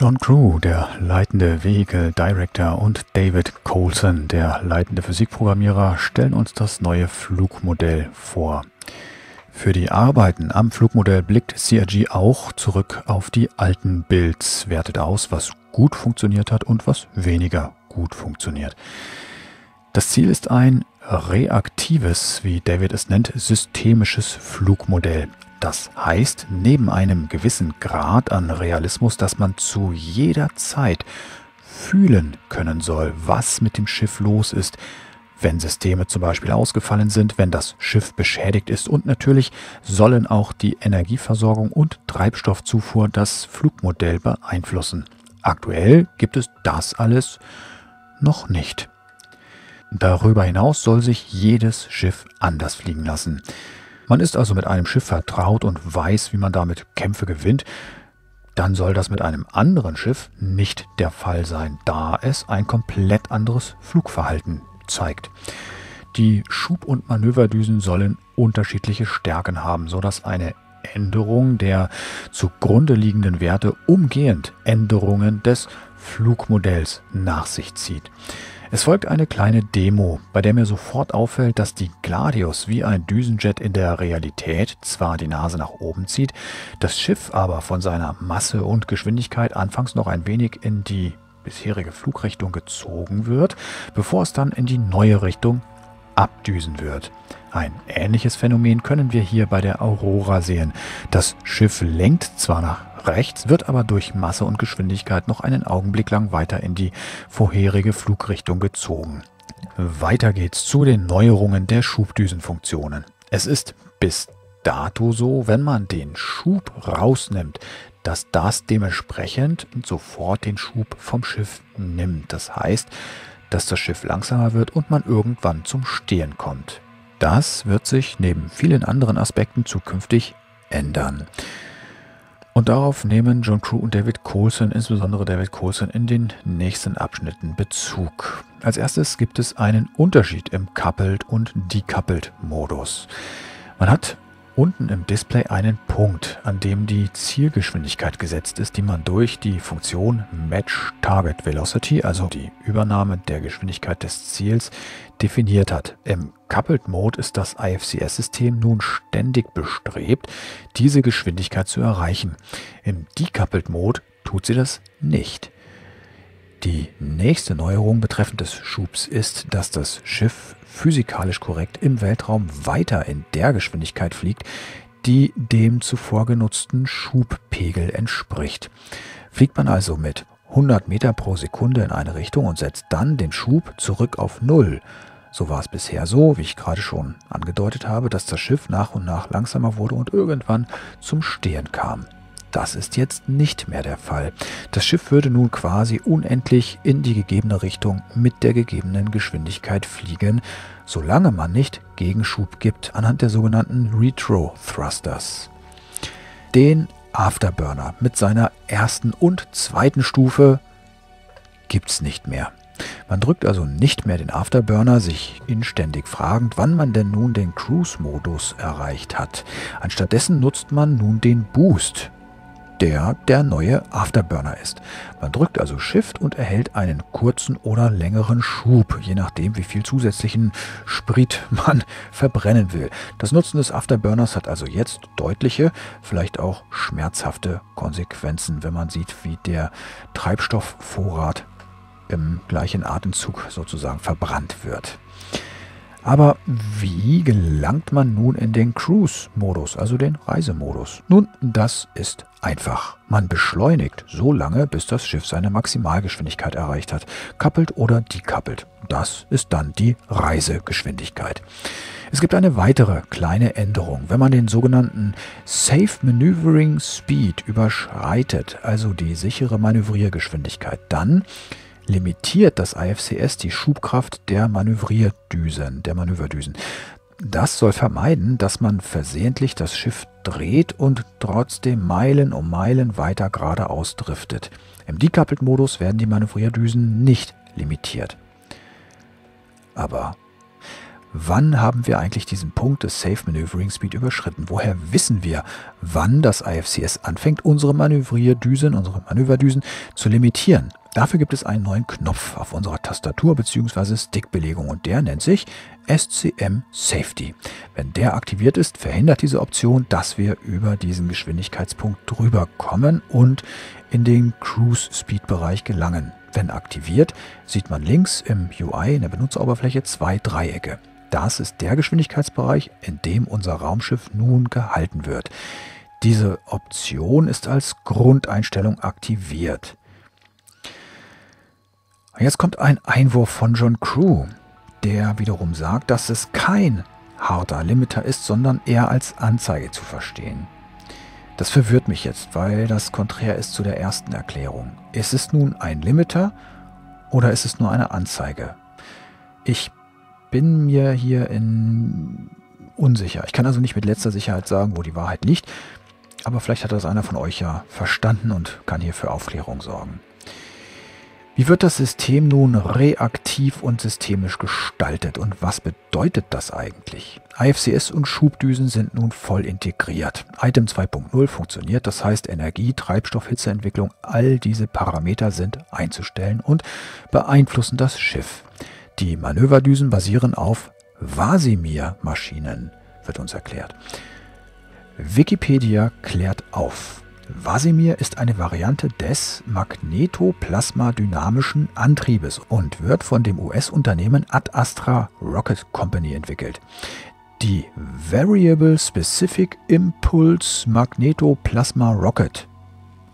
John Crew, der leitende Vehicle Director, und David Coulson, der leitende Physikprogrammierer, stellen uns das neue Flugmodell vor. Für die Arbeiten am Flugmodell blickt CRG auch zurück auf die alten Builds, wertet aus, was gut funktioniert hat und was weniger gut funktioniert. Das Ziel ist ein reaktives, wie David es nennt, systemisches Flugmodell. Das heißt, neben einem gewissen Grad an Realismus, dass man zu jeder Zeit fühlen können soll, was mit dem Schiff los ist, wenn Systeme zum Beispiel ausgefallen sind, wenn das Schiff beschädigt ist und natürlich sollen auch die Energieversorgung und Treibstoffzufuhr das Flugmodell beeinflussen. Aktuell gibt es das alles noch nicht. Darüber hinaus soll sich jedes Schiff anders fliegen lassen. Man ist also mit einem Schiff vertraut und weiß, wie man damit Kämpfe gewinnt, dann soll das mit einem anderen Schiff nicht der Fall sein, da es ein komplett anderes Flugverhalten zeigt. Die Schub- und Manöverdüsen sollen unterschiedliche Stärken haben, sodass eine Änderung der zugrunde liegenden Werte umgehend Änderungen des Flugmodells nach sich zieht. Es folgt eine kleine Demo, bei der mir sofort auffällt, dass die Gladius wie ein Düsenjet in der Realität zwar die Nase nach oben zieht, das Schiff aber von seiner Masse und Geschwindigkeit anfangs noch ein wenig in die bisherige Flugrichtung gezogen wird, bevor es dann in die neue Richtung abdüsen wird. Ein ähnliches Phänomen können wir hier bei der Aurora sehen. Das Schiff lenkt zwar nach rechts, wird aber durch Masse und Geschwindigkeit noch einen Augenblick lang weiter in die vorherige Flugrichtung gezogen. Weiter geht's zu den Neuerungen der Schubdüsenfunktionen. Es ist bis dato so, wenn man den Schub rausnimmt, dass das dementsprechend sofort den Schub vom Schiff nimmt. Das heißt, dass das Schiff langsamer wird und man irgendwann zum Stehen kommt. Das wird sich neben vielen anderen Aspekten zukünftig ändern. Und darauf nehmen John Crew und David Coulson, insbesondere David Coulson, in den nächsten Abschnitten Bezug. Als erstes gibt es einen Unterschied im Coupled und Decoupled Modus. Man hat unten im Display einen Punkt, an dem die Zielgeschwindigkeit gesetzt ist, die man durch die Funktion Match Target Velocity, also die Übernahme der Geschwindigkeit des Ziels, definiert hat. Im Coupled Mode ist das IFCS-System nun ständig bestrebt, diese Geschwindigkeit zu erreichen. Im Decoupled Mode tut sie das nicht. Die nächste Neuerung betreffend des Schubs ist, dass das Schiff physikalisch korrekt im Weltraum weiter in der Geschwindigkeit fliegt, die dem zuvor genutzten Schubpegel entspricht. Fliegt man also mit 100 Meter pro Sekunde in eine Richtung und setzt dann den Schub zurück auf Null, so war es bisher so, wie ich gerade schon angedeutet habe, dass das Schiff nach und nach langsamer wurde und irgendwann zum Stehen kam. Das ist jetzt nicht mehr der Fall. Das Schiff würde nun quasi unendlich in die gegebene Richtung mit der gegebenen Geschwindigkeit fliegen, solange man nicht Gegenschub gibt anhand der sogenannten Retro Thrusters. Den Afterburner mit seiner ersten und zweiten Stufe gibt's nicht mehr. Man drückt also nicht mehr den Afterburner, sich inständig fragend, wann man denn nun den Cruise-Modus erreicht hat. Anstattdessen nutzt man nun den Boost, der der neue Afterburner ist. Man drückt also Shift und erhält einen kurzen oder längeren Schub, je nachdem wie viel zusätzlichen Sprit man verbrennen will. Das Nutzen des Afterburners hat also jetzt deutliche, vielleicht auch schmerzhafte Konsequenzen, wenn man sieht, wie der Treibstoffvorrat im gleichen Atemzug sozusagen verbrannt wird. Aber wie gelangt man nun in den Cruise-Modus, also den Reisemodus? Nun, das ist einfach. Man beschleunigt so lange, bis das Schiff seine Maximalgeschwindigkeit erreicht hat, kappelt oder dekappelt. Das ist dann die Reisegeschwindigkeit. Es gibt eine weitere kleine Änderung. Wenn man den sogenannten Safe Maneuvering Speed überschreitet, also die sichere Manövriergeschwindigkeit, dann limitiert das IFCS die Schubkraft der Manövrierdüsen, der Manöverdüsen. Das soll vermeiden, dass man versehentlich das Schiff dreht und trotzdem Meilen um Meilen weiter geradeaus driftet. Im Decoupled-Modus werden die Manövrierdüsen nicht limitiert. Aber wann haben wir eigentlich diesen Punkt des Safe Maneuvering Speed überschritten? Woher wissen wir, wann das IFCS anfängt, unsere Manövrierdüsen, unsere Manöverdüsen zu limitieren? Dafür gibt es einen neuen Knopf auf unserer Tastatur bzw. Stickbelegung und der nennt sich SCM Safety. Wenn der aktiviert ist, verhindert diese Option, dass wir über diesen Geschwindigkeitspunkt drüber kommen und in den Cruise Speed Bereich gelangen. Wenn aktiviert, sieht man links im UI in der Benutzeroberfläche zwei Dreiecke. Das ist der Geschwindigkeitsbereich, in dem unser Raumschiff nun gehalten wird. Diese Option ist als Grundeinstellung aktiviert. Jetzt kommt ein Einwurf von John Crew, der wiederum sagt, dass es kein harter Limiter ist, sondern eher als Anzeige zu verstehen. Das verwirrt mich jetzt, weil das konträr ist zu der ersten Erklärung. Ist es nun ein Limiter oder ist es nur eine Anzeige? Ich bin mir hier in unsicher. Ich kann also nicht mit letzter Sicherheit sagen, wo die Wahrheit liegt, aber vielleicht hat das einer von euch ja verstanden und kann hier für Aufklärung sorgen. Wie wird das System nun reaktiv und systemisch gestaltet und was bedeutet das eigentlich? IFCS und Schubdüsen sind nun voll integriert. Item 2.0 funktioniert, das heißt Energie, Treibstoff, Hitzeentwicklung, all diese Parameter sind einzustellen und beeinflussen das Schiff. Die Manöverdüsen basieren auf Vasimir-Maschinen, wird uns erklärt. Wikipedia klärt auf. Vasimir ist eine Variante des magnetoplasmadynamischen Antriebes und wird von dem US-Unternehmen Ad Astra Rocket Company entwickelt. Die Variable Specific Impulse Magnetoplasma Rocket,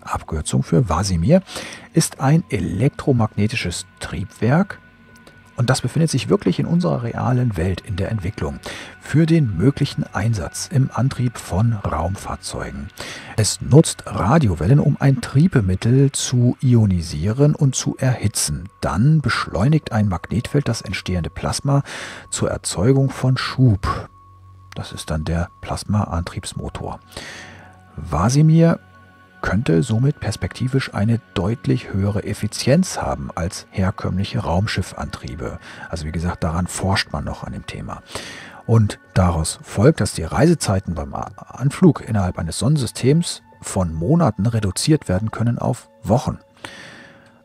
Abkürzung für Vasimir, ist ein elektromagnetisches Triebwerk, und das befindet sich wirklich in unserer realen Welt in der Entwicklung für den möglichen Einsatz im Antrieb von Raumfahrzeugen. Es nutzt Radiowellen, um ein Triebemittel zu ionisieren und zu erhitzen. Dann beschleunigt ein Magnetfeld das entstehende Plasma zur Erzeugung von Schub. Das ist dann der Plasmaantriebsmotor. Vasimir könnte somit perspektivisch eine deutlich höhere Effizienz haben als herkömmliche Raumschiffantriebe. Also wie gesagt, daran forscht man noch an dem Thema. Und daraus folgt, dass die Reisezeiten beim Anflug innerhalb eines Sonnensystems von Monaten reduziert werden können auf Wochen.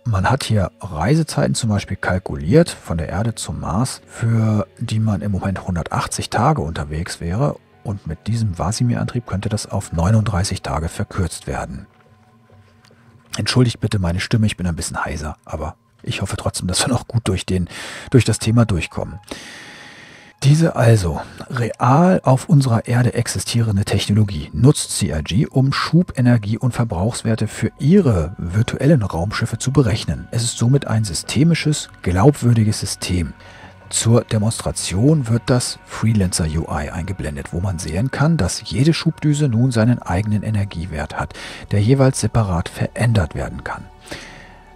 Man hat hier Reisezeiten zum Beispiel kalkuliert von der Erde zum Mars, für die man im Moment 180 Tage unterwegs wäre und mit diesem Vasimir-Antrieb könnte das auf 39 Tage verkürzt werden. Entschuldigt bitte meine Stimme, ich bin ein bisschen heiser, aber ich hoffe trotzdem, dass wir noch gut durch, den, durch das Thema durchkommen. Diese also real auf unserer Erde existierende Technologie nutzt CRG, um Schubenergie und Verbrauchswerte für ihre virtuellen Raumschiffe zu berechnen. Es ist somit ein systemisches, glaubwürdiges System. Zur Demonstration wird das Freelancer UI eingeblendet, wo man sehen kann, dass jede Schubdüse nun seinen eigenen Energiewert hat, der jeweils separat verändert werden kann.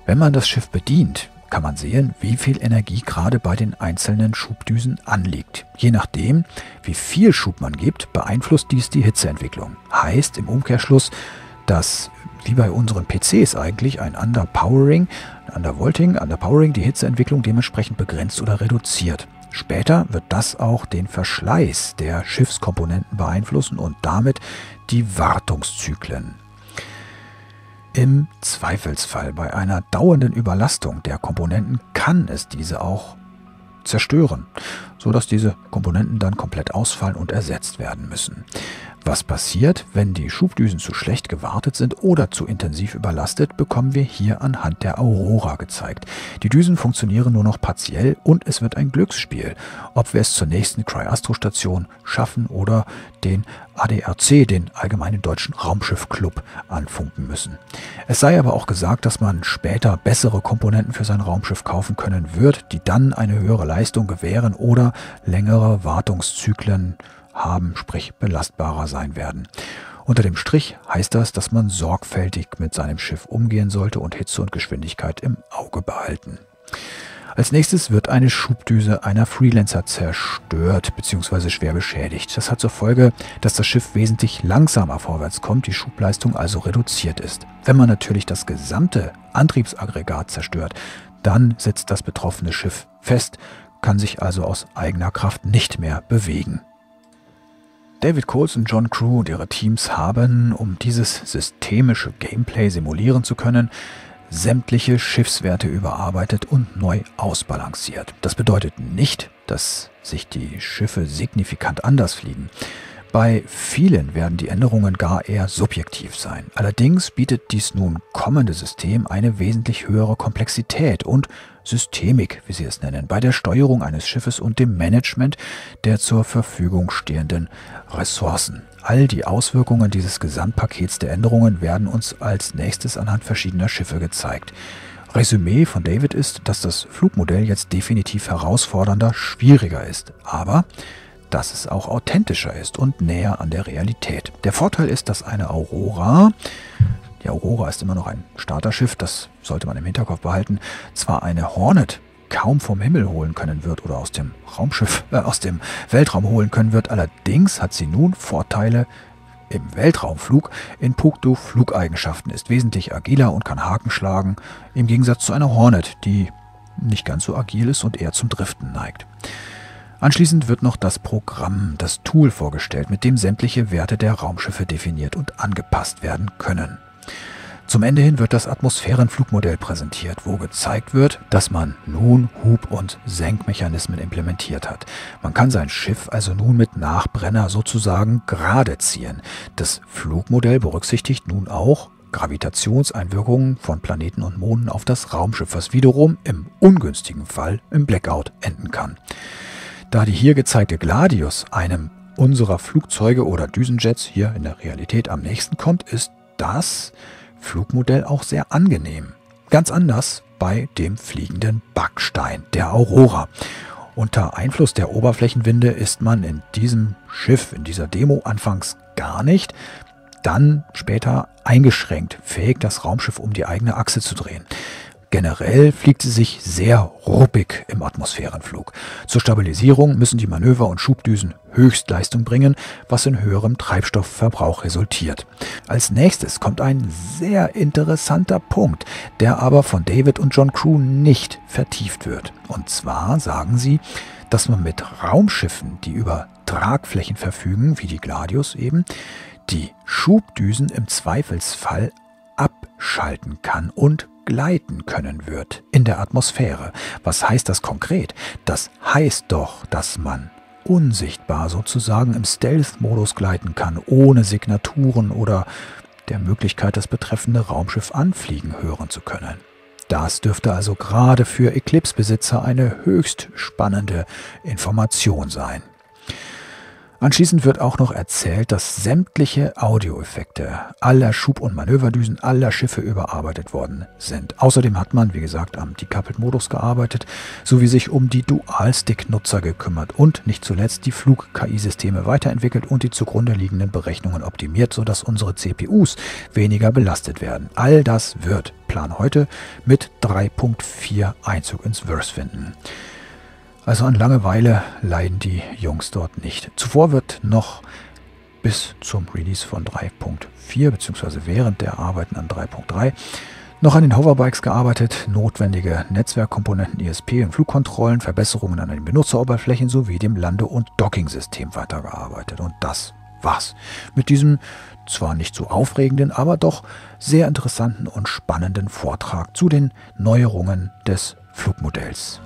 Wenn man das Schiff bedient, kann man sehen, wie viel Energie gerade bei den einzelnen Schubdüsen anliegt. Je nachdem, wie viel Schub man gibt, beeinflusst dies die Hitzeentwicklung. Heißt im Umkehrschluss, dass wie bei unseren PCs eigentlich ein Underpowering, Undervolting, Underpowering die Hitzeentwicklung dementsprechend begrenzt oder reduziert. Später wird das auch den Verschleiß der Schiffskomponenten beeinflussen und damit die Wartungszyklen. Im Zweifelsfall bei einer dauernden Überlastung der Komponenten kann es diese auch zerstören, sodass diese Komponenten dann komplett ausfallen und ersetzt werden müssen. Was passiert, wenn die Schubdüsen zu schlecht gewartet sind oder zu intensiv überlastet, bekommen wir hier anhand der Aurora gezeigt. Die Düsen funktionieren nur noch partiell und es wird ein Glücksspiel, ob wir es zur nächsten Cryastro-Station schaffen oder den ADRC, den Allgemeinen Deutschen Raumschiff Club, anfunken müssen. Es sei aber auch gesagt, dass man später bessere Komponenten für sein Raumschiff kaufen können wird, die dann eine höhere Leistung gewähren oder längere Wartungszyklen haben, sprich belastbarer sein werden. Unter dem Strich heißt das, dass man sorgfältig mit seinem Schiff umgehen sollte und Hitze und Geschwindigkeit im Auge behalten. Als nächstes wird eine Schubdüse einer Freelancer zerstört bzw. schwer beschädigt. Das hat zur Folge, dass das Schiff wesentlich langsamer vorwärts kommt, die Schubleistung also reduziert ist. Wenn man natürlich das gesamte Antriebsaggregat zerstört, dann sitzt das betroffene Schiff fest, kann sich also aus eigener Kraft nicht mehr bewegen. David Coles und John Crew und ihre Teams haben, um dieses systemische Gameplay simulieren zu können, sämtliche Schiffswerte überarbeitet und neu ausbalanciert. Das bedeutet nicht, dass sich die Schiffe signifikant anders fliegen. Bei vielen werden die Änderungen gar eher subjektiv sein. Allerdings bietet dies nun kommende System eine wesentlich höhere Komplexität und Systemik, wie sie es nennen, bei der Steuerung eines Schiffes und dem Management der zur Verfügung stehenden Ressourcen. All die Auswirkungen dieses Gesamtpakets der Änderungen werden uns als nächstes anhand verschiedener Schiffe gezeigt. Resümee von David ist, dass das Flugmodell jetzt definitiv herausfordernder, schwieriger ist. Aber dass es auch authentischer ist und näher an der Realität. Der Vorteil ist, dass eine Aurora, die Aurora ist immer noch ein Starterschiff, das sollte man im Hinterkopf behalten, zwar eine Hornet kaum vom Himmel holen können wird oder aus dem Raumschiff, äh, aus dem Weltraum holen können wird, allerdings hat sie nun Vorteile im Weltraumflug in puncto Flugeigenschaften, ist wesentlich agiler und kann Haken schlagen, im Gegensatz zu einer Hornet, die nicht ganz so agil ist und eher zum Driften neigt. Anschließend wird noch das Programm, das Tool vorgestellt, mit dem sämtliche Werte der Raumschiffe definiert und angepasst werden können. Zum Ende hin wird das Atmosphärenflugmodell präsentiert, wo gezeigt wird, dass man nun Hub- und Senkmechanismen implementiert hat. Man kann sein Schiff also nun mit Nachbrenner sozusagen gerade ziehen. Das Flugmodell berücksichtigt nun auch Gravitationseinwirkungen von Planeten und Monden auf das Raumschiff, was wiederum im ungünstigen Fall im Blackout enden kann. Da die hier gezeigte Gladius einem unserer Flugzeuge oder Düsenjets hier in der Realität am nächsten kommt, ist das Flugmodell auch sehr angenehm. Ganz anders bei dem fliegenden Backstein, der Aurora. Unter Einfluss der Oberflächenwinde ist man in diesem Schiff, in dieser Demo anfangs gar nicht, dann später eingeschränkt, fähig das Raumschiff um die eigene Achse zu drehen. Generell fliegt sie sich sehr ruppig im Atmosphärenflug. Zur Stabilisierung müssen die Manöver- und Schubdüsen Höchstleistung bringen, was in höherem Treibstoffverbrauch resultiert. Als nächstes kommt ein sehr interessanter Punkt, der aber von David und John Crew nicht vertieft wird. Und zwar sagen sie, dass man mit Raumschiffen, die über Tragflächen verfügen, wie die Gladius eben, die Schubdüsen im Zweifelsfall abschalten kann und gleiten können wird in der Atmosphäre. Was heißt das konkret? Das heißt doch, dass man unsichtbar sozusagen im Stealth-Modus gleiten kann, ohne Signaturen oder der Möglichkeit, das betreffende Raumschiff anfliegen hören zu können. Das dürfte also gerade für Eclipse-Besitzer eine höchst spannende Information sein. Anschließend wird auch noch erzählt, dass sämtliche Audioeffekte aller Schub- und Manöverdüsen aller Schiffe überarbeitet worden sind. Außerdem hat man, wie gesagt, am Decoupled-Modus gearbeitet, sowie sich um die Dual-Stick-Nutzer gekümmert und nicht zuletzt die Flug-KI-Systeme weiterentwickelt und die zugrunde liegenden Berechnungen optimiert, sodass unsere CPUs weniger belastet werden. All das wird, Plan heute, mit 3.4 Einzug ins Verse finden. Also an Langeweile leiden die Jungs dort nicht. Zuvor wird noch bis zum Release von 3.4 bzw. während der Arbeiten an 3.3 noch an den Hoverbikes gearbeitet, notwendige Netzwerkkomponenten ISP und Flugkontrollen, Verbesserungen an den Benutzeroberflächen sowie dem Lande- und Dockingsystem weitergearbeitet. Und das war's. Mit diesem zwar nicht so aufregenden, aber doch sehr interessanten und spannenden Vortrag zu den Neuerungen des Flugmodells.